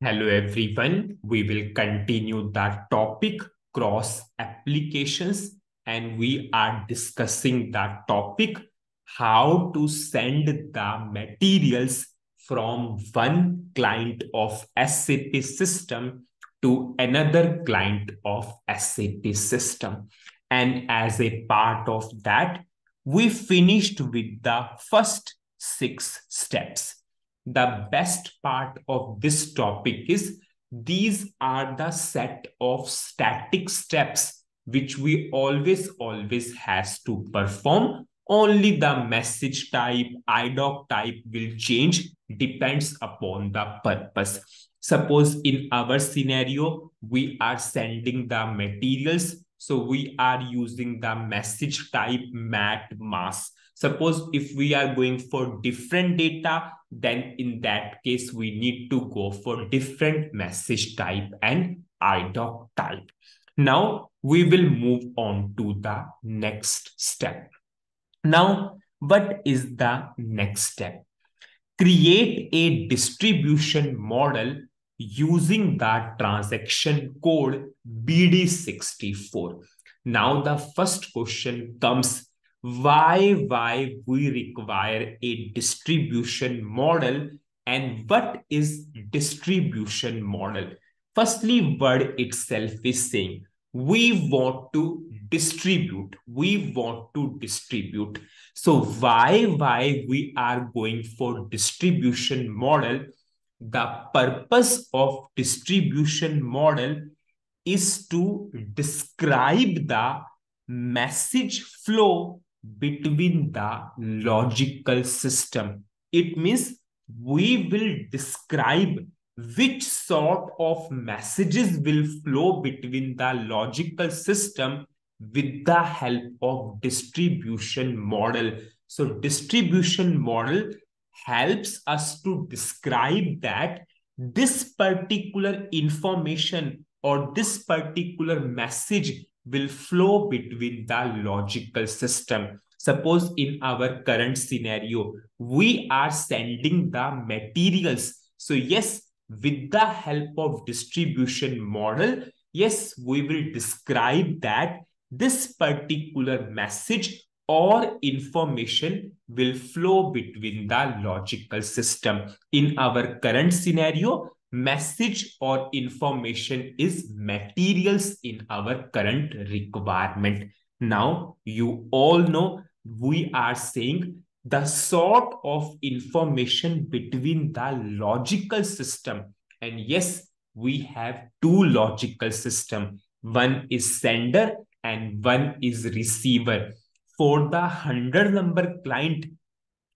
Hello everyone. We will continue that topic cross applications and we are discussing that topic how to send the materials from one client of SAP system to another client of SAP system. And as a part of that, we finished with the first six steps the best part of this topic is these are the set of static steps which we always always has to perform. Only the message type idoc type will change depends upon the purpose. Suppose in our scenario we are sending the materials. So we are using the message type MATMAS Suppose if we are going for different data, then in that case, we need to go for different message type and IDOC type. Now we will move on to the next step. Now, what is the next step? Create a distribution model using the transaction code BD64. Now the first question comes why why we require a distribution model and what is distribution model? Firstly word itself is saying we want to distribute we want to distribute. So why why we are going for distribution model? The purpose of distribution model is to describe the message flow between the logical system. It means we will describe which sort of messages will flow between the logical system with the help of distribution model. So distribution model helps us to describe that this particular information or this particular message will flow between the logical system. Suppose in our current scenario, we are sending the materials. So yes, with the help of distribution model, yes, we will describe that this particular message or information will flow between the logical system. In our current scenario, message or information is materials in our current requirement. Now, you all know we are saying the sort of information between the logical system. And yes, we have two logical system. One is sender and one is receiver. For the 100 number client,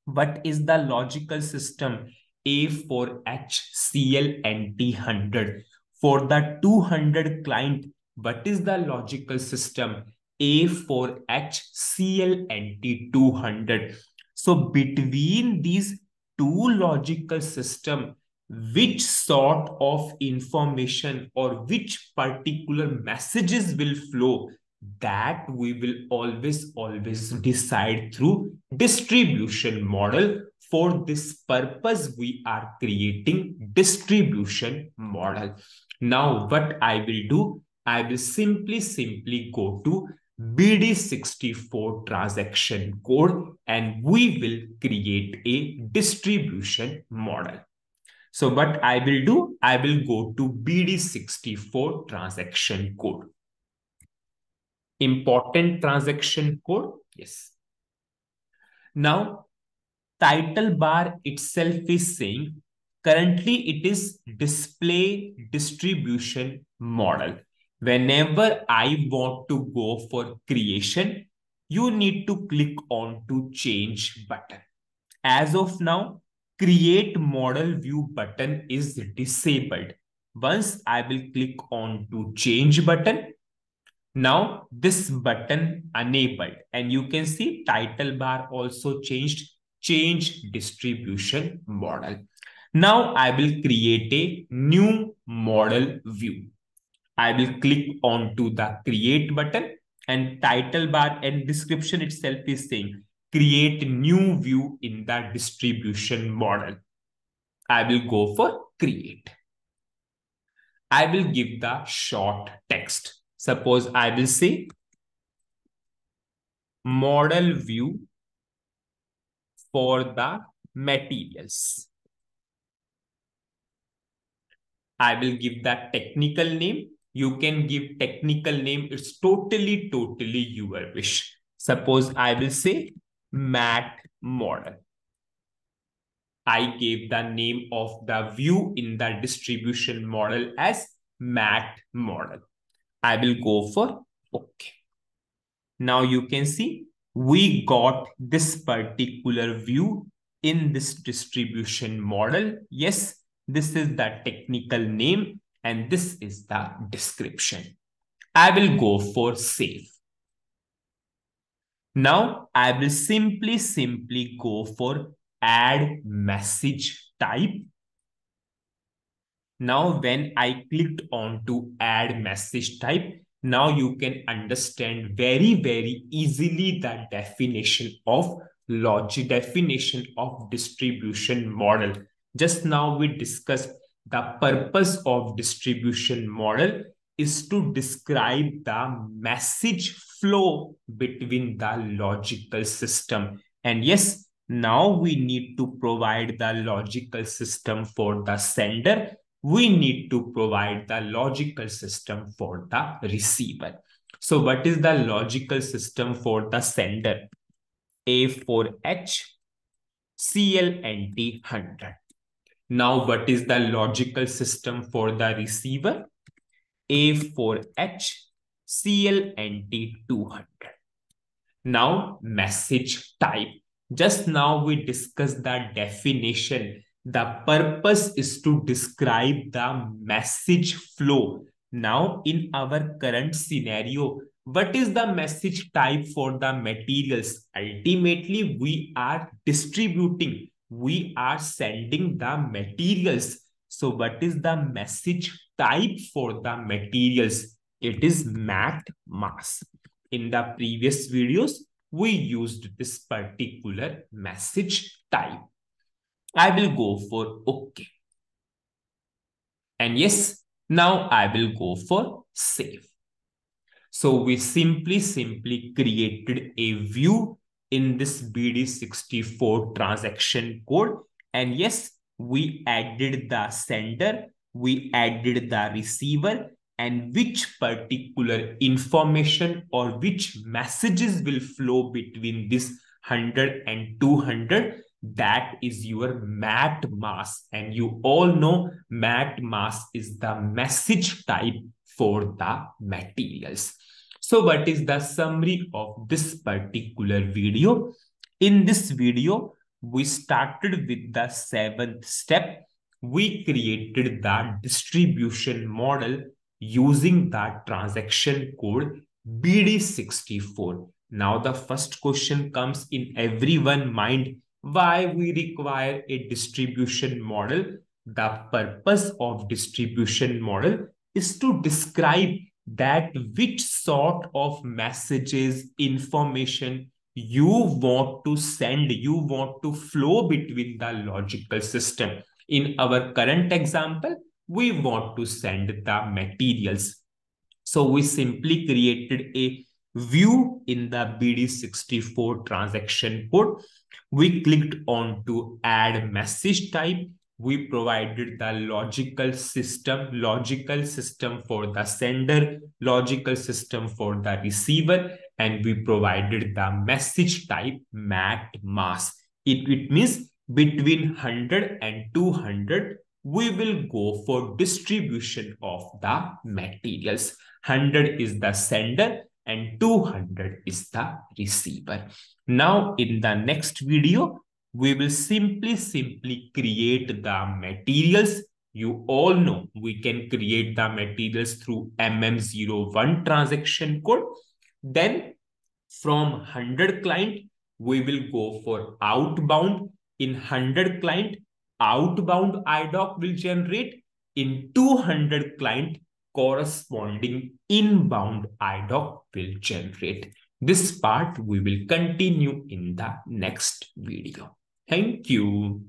what is the logical system? A for HCL and T100. For the 200 client, what is the logical system? A for HCL and T200. So between these two logical system, which sort of information or which particular messages will flow that we will always always decide through distribution model for this purpose, we are creating distribution model. Now, what I will do, I will simply, simply go to BD64 transaction code and we will create a distribution model. So what I will do, I will go to BD64 transaction code. Important transaction code, yes. Now title bar itself is saying currently it is display distribution model. Whenever I want to go for creation, you need to click on to change button. As of now, create model view button is disabled. Once I will click on to change button, now this button enabled and you can see title bar also changed change distribution model. Now I will create a new model view. I will click on to the create button and title bar and description itself is saying create new view in the distribution model. I will go for create. I will give the short text. Suppose I will say model view for the materials. I will give that technical name. You can give technical name. It's totally, totally your wish. Suppose I will say mat model. I gave the name of the view in the distribution model as mat model. I will go for OK. Now you can see we got this particular view in this distribution model. Yes, this is the technical name and this is the description. I will go for save. Now I will simply, simply go for add message type. Now when I clicked on to add message type, now you can understand very, very easily the definition of logic, definition of distribution model. Just now we discussed the purpose of distribution model is to describe the message flow between the logical system. And yes, now we need to provide the logical system for the sender we need to provide the logical system for the receiver. So what is the logical system for the sender? A4H CLNT 100. Now what is the logical system for the receiver? A4H CLNT 200. Now message type. Just now we discussed the definition the purpose is to describe the message flow. Now, in our current scenario, what is the message type for the materials? Ultimately, we are distributing, we are sending the materials. So, what is the message type for the materials? It is mat mass. In the previous videos, we used this particular message type. I will go for OK. And yes, now I will go for save. So we simply, simply created a view in this BD64 transaction code. And yes, we added the sender, we added the receiver, and which particular information or which messages will flow between this 100 and 200 that is your MATMAS. And you all know MATMAS is the message type for the materials. So what is the summary of this particular video? In this video we started with the seventh step. We created the distribution model using the transaction code bd64 now the first question comes in everyone mind why we require a distribution model. The purpose of distribution model is to describe that which sort of messages, information you want to send, you want to flow between the logical system. In our current example, we want to send the materials. So we simply created a view in the BD64 transaction code we clicked on to add message type. We provided the logical system, logical system for the sender, logical system for the receiver, and we provided the message type mat mass. It, it means between 100 and 200, we will go for distribution of the materials. 100 is the sender and 200 is the receiver. Now in the next video, we will simply, simply create the materials. You all know we can create the materials through MM01 transaction code. Then from 100 client, we will go for outbound. In 100 client, outbound IDOC will generate. In 200 client, corresponding inbound IDOC will generate. This part we will continue in the next video. Thank you.